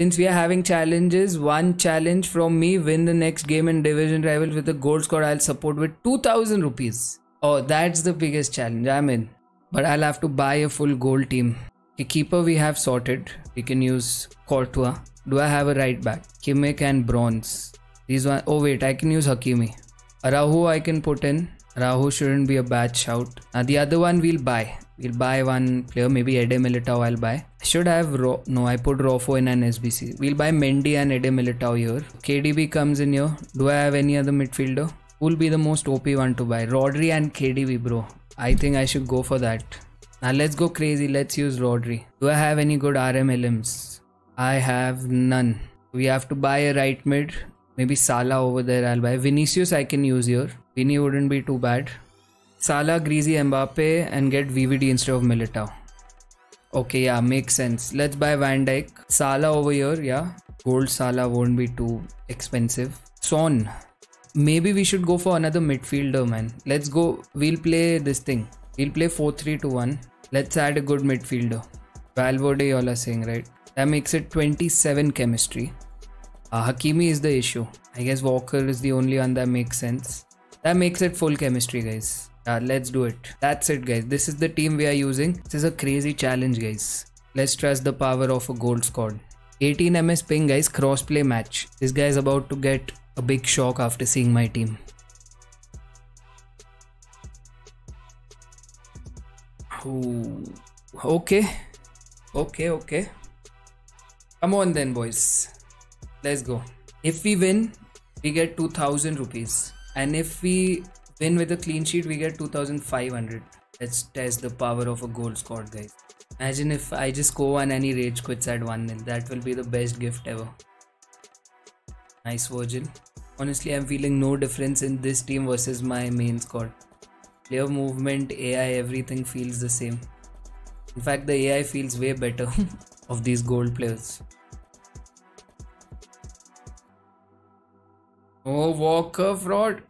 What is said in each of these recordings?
Since we are having challenges, one challenge from me win the next game in division rival with a gold squad I'll support with 2000 rupees. Oh, that's the biggest challenge. I'm in. But I'll have to buy a full gold team. A keeper we have sorted. We can use Courtois. Do I have a right back? Kimmich and Bronze. These one oh wait, I can use Hakimi. Araujo I can put in. Araujo shouldn't be a bad shout. Now the other one we'll buy. We'll buy one player, maybe Eder Militao I'll buy. I should have Ro- no, I put Rofo in an SBC. We'll buy Mendy and Eder Militao here. KDB comes in here. Do I have any other midfielder? Who'll be the most OP one to buy? Rodri and KDB, bro. I think I should go for that. Now let's go crazy. Let's use Rodri. Do I have any good RMLMs? I have none. We have to buy a right mid. Maybe Salah over there. I'll buy Vinicius. I can use here. Vini wouldn't be too bad. Salah, Greasy, Mbappe, and get VVD instead of Militao. Okay, yeah, makes sense. Let's buy Van Dijk. Salah over here, yeah. Gold Salah won't be too expensive. Son. Maybe we should go for another midfielder, man. Let's go. We'll play this thing. We'll play 4 3 2 1. Let's add a good midfielder. Valverde, y'all are saying, right? That makes it 27 chemistry. Uh, Hakimi is the issue. I guess Walker is the only one that makes sense. That makes it full chemistry, guys. Uh, let's do it. That's it, guys. This is the team we are using. This is a crazy challenge, guys. Let's trust the power of a gold squad. 18 MS ping, guys. Crossplay match. This guy is about to get a big shock after seeing my team. Ooh. Okay. Okay, okay. Come on then, boys. Let's go. If we win, we get 2000 rupees. And if we win with a clean sheet, we get 2500. Let's test the power of a gold squad, guys. Imagine if I just go one and he rage quits at 1 0. That will be the best gift ever. Nice, Virgil. Honestly, I'm feeling no difference in this team versus my main squad. Player movement, AI, everything feels the same. In fact, the AI feels way better of these gold players. Oh, Walker fraud.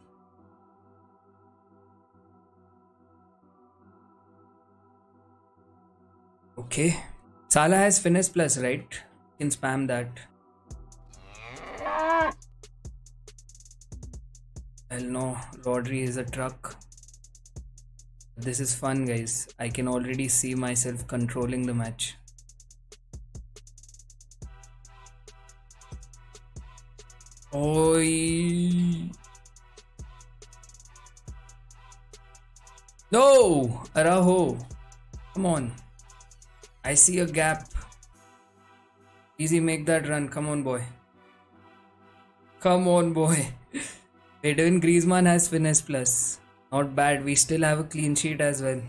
Okay. Salah has finesse plus, right? You can spam that. Hell no, Rodri is a truck. This is fun, guys. I can already see myself controlling the match. Oi. No! Araujo! Come on. I see a gap. Easy, make that run. Come on, boy. Come on, boy. Edwin Griezmann has finesse plus. Not bad. We still have a clean sheet as well.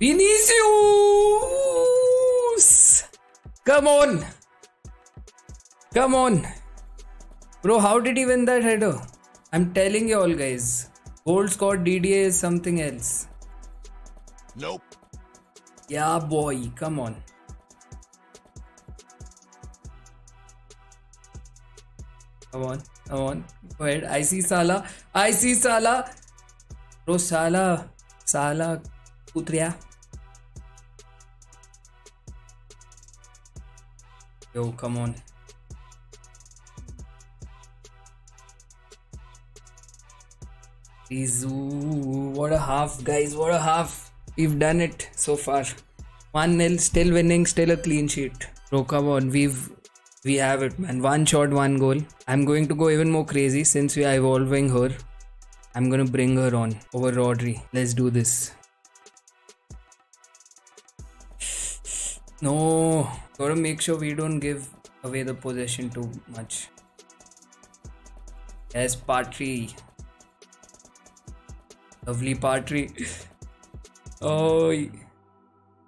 Vinicius! Come on! Come on! Bro, how did he win that header? I'm telling you all guys. Gold squad DDA is something else. Nope. Yeah, boy, come on. Come on, come on. Go ahead. I see Salah. I see Salah. Bro, Salah. Salah. Putria. Yo, come on. Ooh, what a half, guys. What a half. We've done it so far. 1 0, still winning, still a clean sheet. Bro, come on. We've we have it, man. One shot, one goal. I'm going to go even more crazy since we are evolving her. I'm gonna bring her on over Rodri. Let's do this. No, gotta make sure we don't give away the possession too much. Yes, Patri. Lovely Patri. Oh,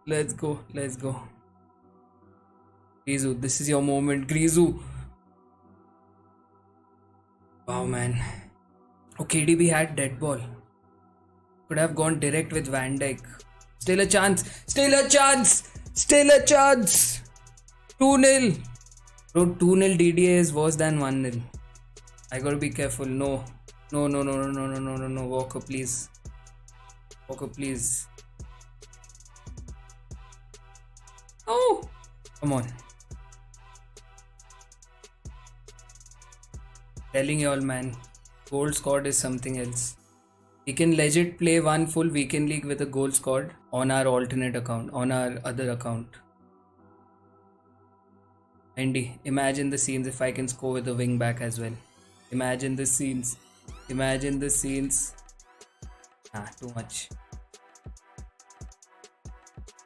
let's go, let's go. Grizu, this is your moment, Grizu. Wow, man. Oh, KDB had dead ball. Could have gone direct with Van Dijk. Still a chance. Still a chance. Still a chance. 2 0. Bro, 2 0 DDA is worse than 1 0. I gotta be careful. No. No, no, no, no, no, no, no, no, no. Walker, please. Walker, please. Oh! Come on. Telling you all, man. Gold squad is something else. We can legit play one full weekend league with a gold squad on our alternate account, on our other account. Andy, imagine the scenes if I can score with a wing back as well. Imagine the scenes. Imagine the scenes. Ah, too much.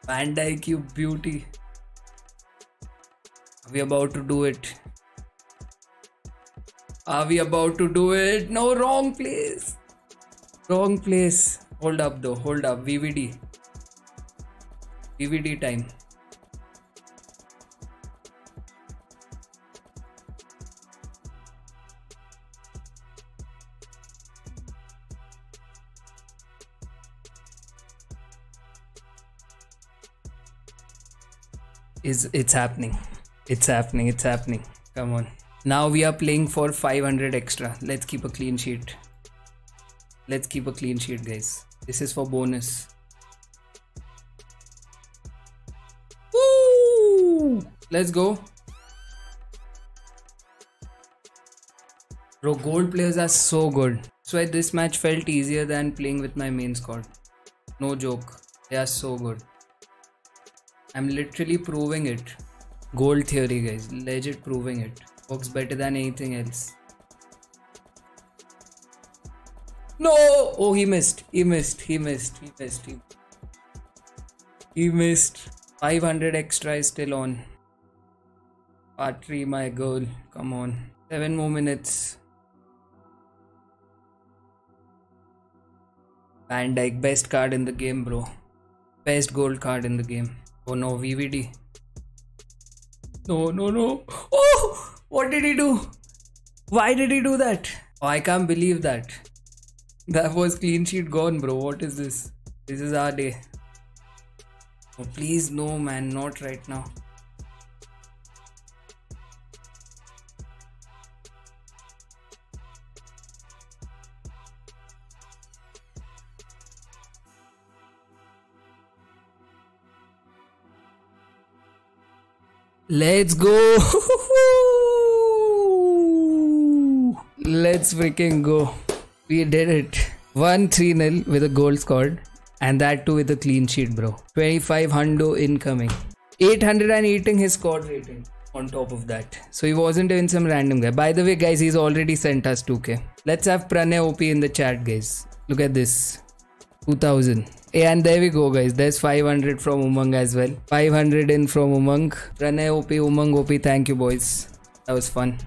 Van Dijk, you beauty. Are we about to do it? Are we about to do it? No, wrong place. Wrong place. Hold up though, hold up. VVD. VVD time. Is it's happening. It's happening it's happening. Come on. Now we are playing for 500 extra. Let's keep a clean sheet. Let's keep a clean sheet guys. This is for bonus. Woo! let's go. Bro gold players are so good. So this match felt easier than playing with my main squad. No joke. They are so good I'm literally proving it. Gold theory, guys. Legit proving it. Works better than anything else. No! Oh, he missed. He missed. He missed. He missed. He, he missed. 500 extra is still on. Patri, my girl. Come on. Seven more minutes. Van Dijk, best card in the game, bro. Best gold card in the game. Oh no, VVD. No, no, no. Oh! What did he do? Why did he do that? Oh, I can't believe that. That was clean sheet gone, bro. What is this? This is our day. Oh, please, no, man. Not right now. Let's go! Let's freaking go. We did it. 1 3 0 with a gold squad. And that too with a clean sheet, bro. 25 hundo incoming. 818 his squad rating on top of that. So he wasn't even some random guy. By the way, guys, he's already sent us 2k. Let's have Pranay OP in the chat, guys. Look at this. 2000 and there we go guys. There's 500 from umang as well. 500 in from umang. Pranay op umang op thank you boys. That was fun